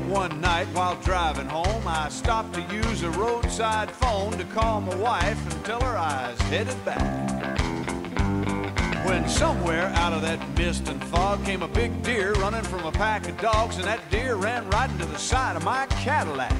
night while driving home, I stopped to use a roadside phone to call my wife and tell her I was headed back. When somewhere out of that mist and fog came a big deer running from a pack of dogs, and that deer ran right into the side of my Cadillac.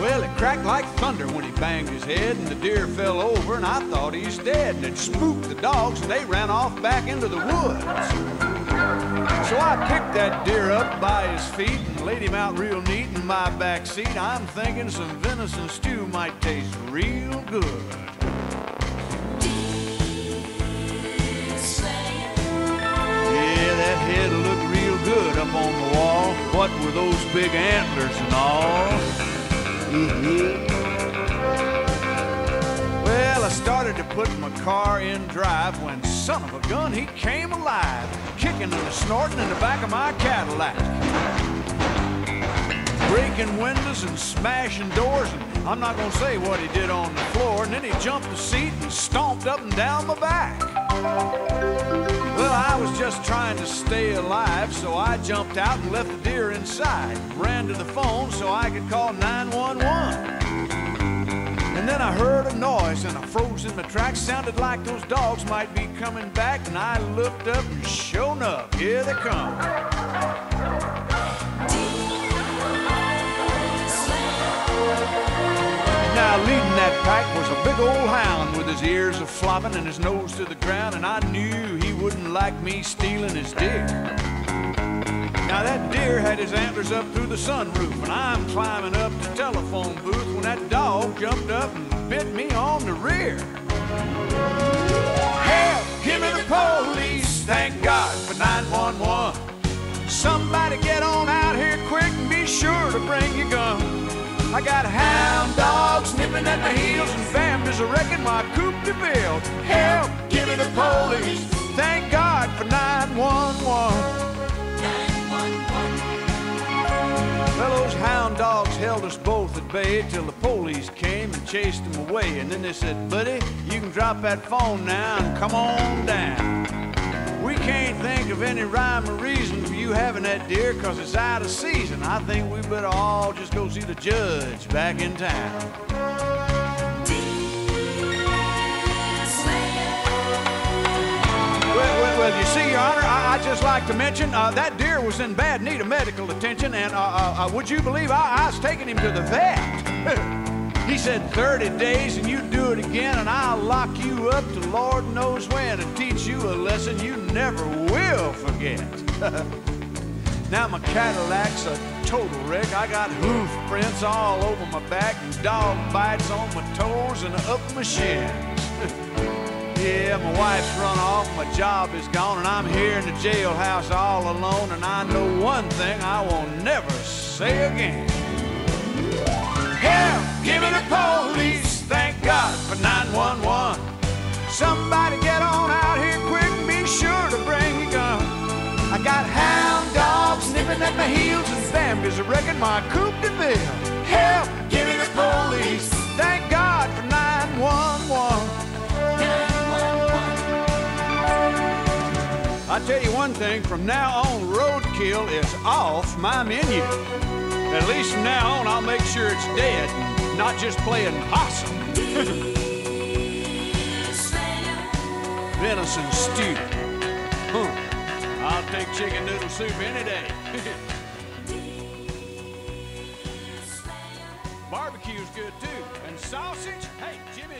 Well, it cracked like thunder when he banged his head, and the deer fell over, and I thought he's dead. And it spooked the dogs, and they ran off back into the woods. So I picked that deer up by his feet and laid him out real neat in my back seat. I'm thinking some venison stew might taste real good. Yeah, that head looked real good up on the wall. What were those big antlers and all? Mm-hmm. I started to put my car in drive when son of a gun, he came alive, kicking and snorting in the back of my Cadillac. Breaking windows and smashing doors, and I'm not gonna say what he did on the floor, and then he jumped the seat and stomped up and down my back. Well, I was just trying to stay alive, so I jumped out and left the deer inside. Ran to the phone so I could call 911. Then I heard a noise and I froze in my tracks. Sounded like those dogs might be coming back. And I looked up and sure enough, here they come. Now, leading that pack was a big old hound with his ears a flopping and his nose to the ground, and I knew he wouldn't like me stealing his deer. Now, that deer had his antlers up through the sunroof, and I'm climbing up the telephone booth when that dog jumped up and bit me on the rear. Help! Give me the police! Thank God for 911. Somebody get on out here quick and be sure to bring your gun. I got hound dogs nipping at my heels and families are wrecking my coupe de ville. Help, give me the police. Us both at bay till the police came and chased them away. And then they said, buddy, you can drop that phone now and come on down. We can't think of any rhyme or reason for you having that deer because it's out of season. I think we better all just go see the judge back in town. Well, you see, Your Honor, I, I just like to mention uh, that deer was in bad need of medical attention, and uh, uh, uh, would you believe I, I was taking him to the vet? he said 30 days and you do it again, and I'll lock you up to Lord knows when and teach you a lesson you never will forget. now my Cadillac's a total wreck. I got hoof prints all over my back and dog bites on my toes and up my shins. Yeah, my wife's run off, my job is gone, and I'm here in the jailhouse all alone. And I know one thing I won't never say again. Help! Give me the police! Thank God for 911. Somebody get on out here quick be sure to bring your gun. I got hound dogs nipping at my heels and are wrecking my coupe de ville. I tell you one thing, from now on, roadkill is off my menu. At least from now on, I'll make sure it's dead, and not just playing possum. Venison stew. Huh. I'll take chicken noodle soup any day. Barbecue's good too. And sausage, hey, Jimmy